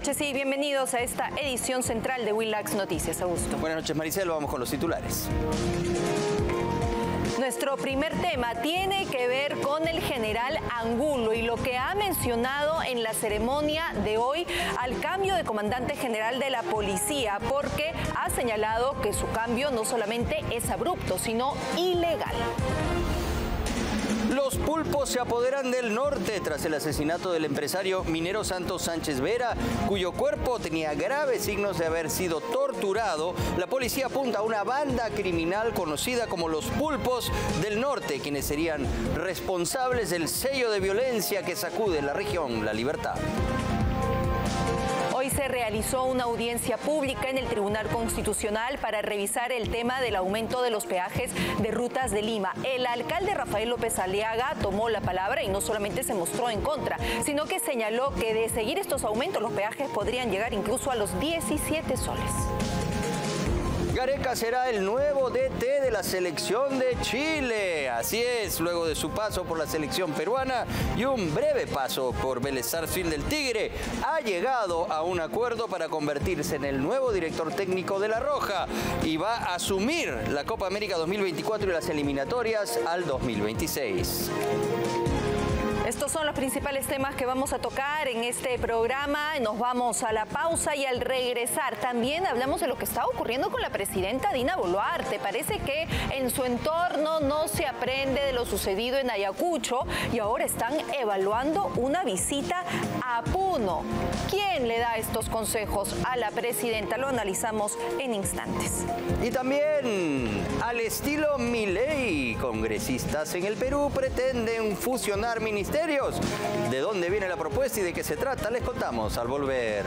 noches y bienvenidos a esta edición central de Willax Noticias. Augusto. Buenas noches, Maricelo. Vamos con los titulares. Nuestro primer tema tiene que ver con el general Angulo y lo que ha mencionado en la ceremonia de hoy al cambio de comandante general de la policía, porque ha señalado que su cambio no solamente es abrupto, sino ilegal. Los pulpos se apoderan del norte tras el asesinato del empresario minero Santos Sánchez Vera, cuyo cuerpo tenía graves signos de haber sido torturado. La policía apunta a una banda criminal conocida como los pulpos del norte, quienes serían responsables del sello de violencia que sacude la región La Libertad. Se realizó una audiencia pública en el Tribunal Constitucional para revisar el tema del aumento de los peajes de rutas de Lima. El alcalde Rafael López Aliaga tomó la palabra y no solamente se mostró en contra, sino que señaló que de seguir estos aumentos los peajes podrían llegar incluso a los 17 soles. Gareca será el nuevo DT de la selección de Chile. Así es, luego de su paso por la selección peruana y un breve paso por Vélez Sarsfield del Tigre, ha llegado a un acuerdo para convertirse en el nuevo director técnico de La Roja y va a asumir la Copa América 2024 y las eliminatorias al 2026. Son los principales temas que vamos a tocar en este programa. Nos vamos a la pausa y al regresar también hablamos de lo que está ocurriendo con la presidenta Dina Boluarte. Parece que en su entorno no se aprende de lo sucedido en Ayacucho y ahora están evaluando una visita a Puno. ¿Quién le da estos consejos a la presidenta? Lo analizamos en instantes. Y también al estilo Milei, congresistas en el Perú pretenden fusionar ministerios. ¿De dónde viene la propuesta y de qué se trata? Les contamos al volver.